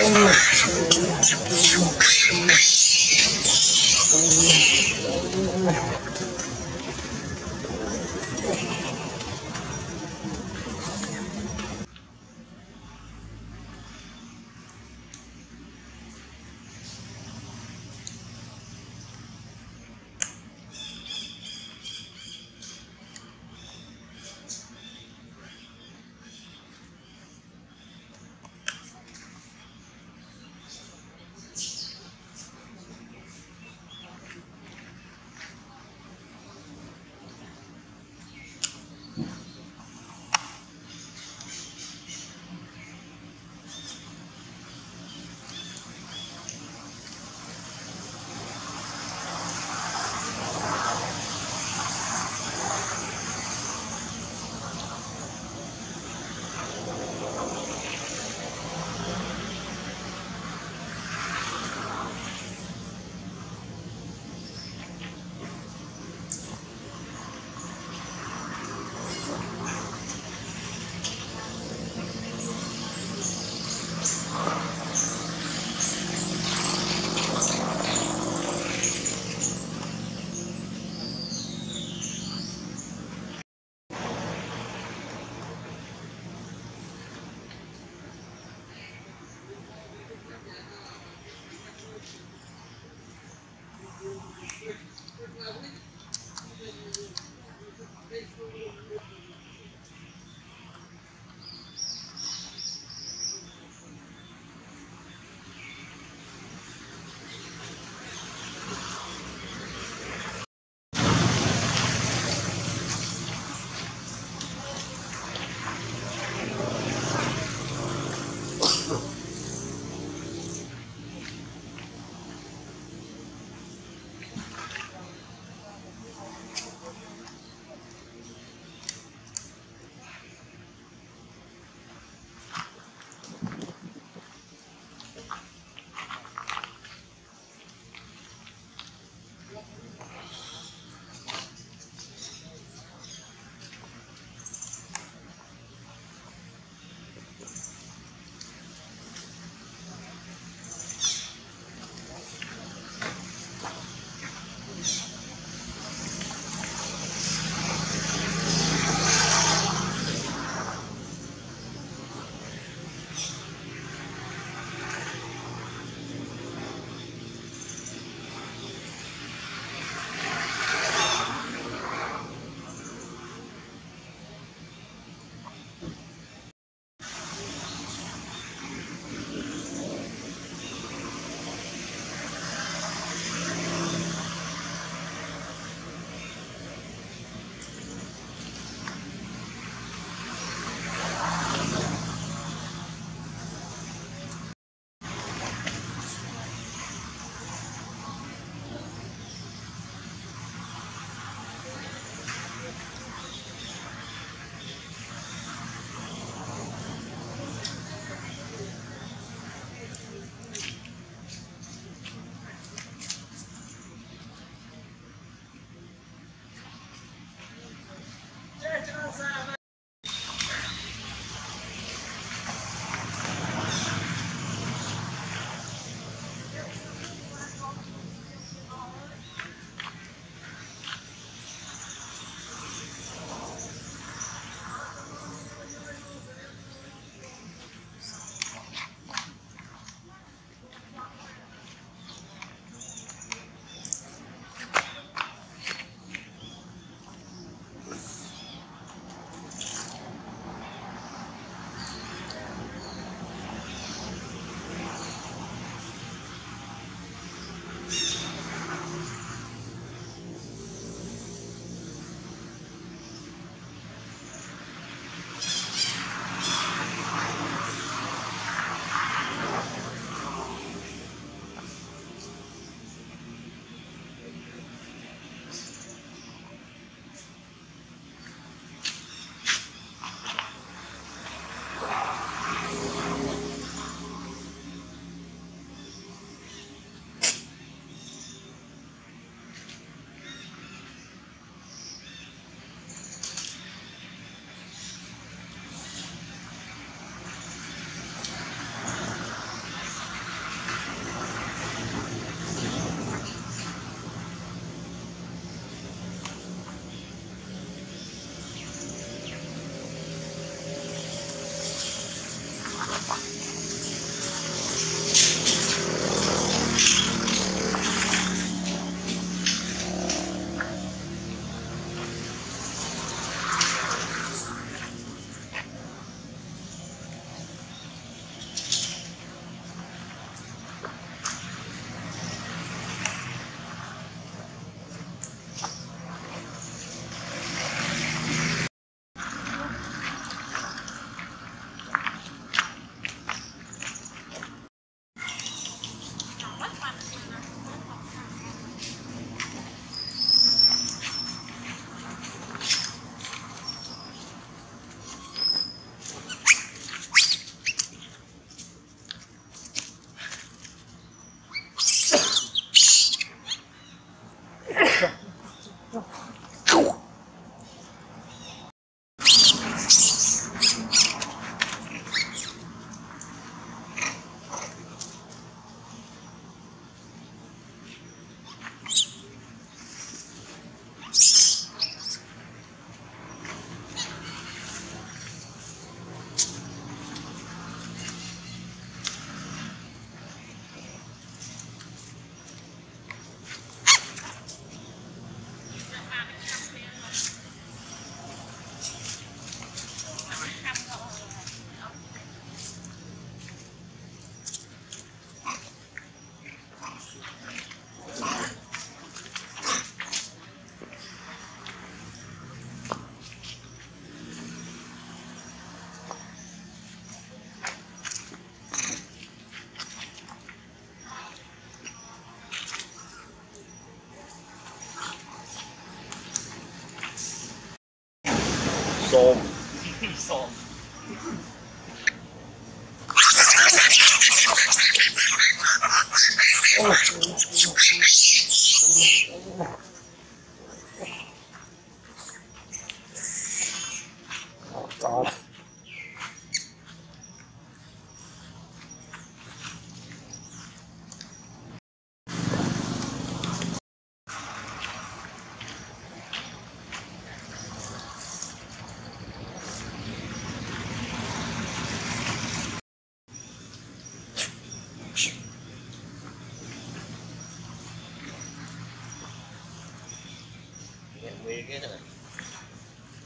Oh, Psalm. Psalm. Oh, God.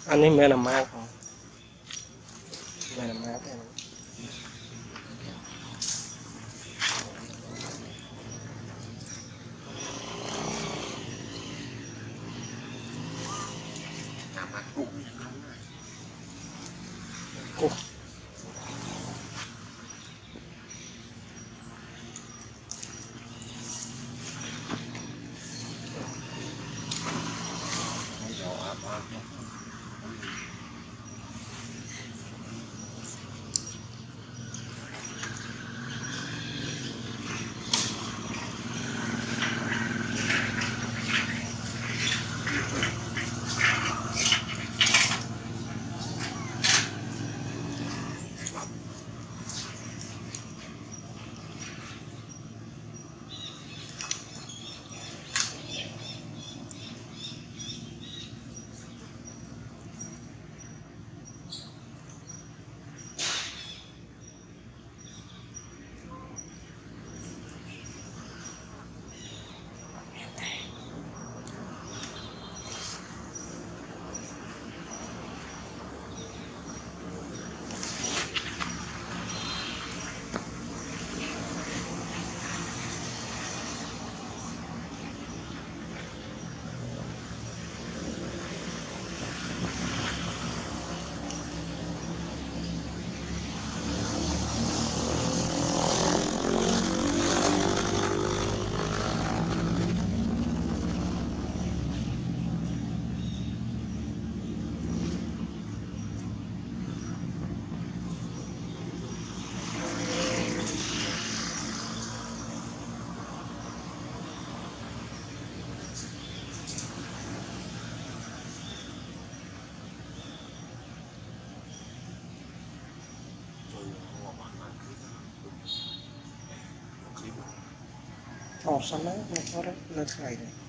anh ấy mẹ làm mát không mê làm mát em Cool. afstand, maar voor het geleden.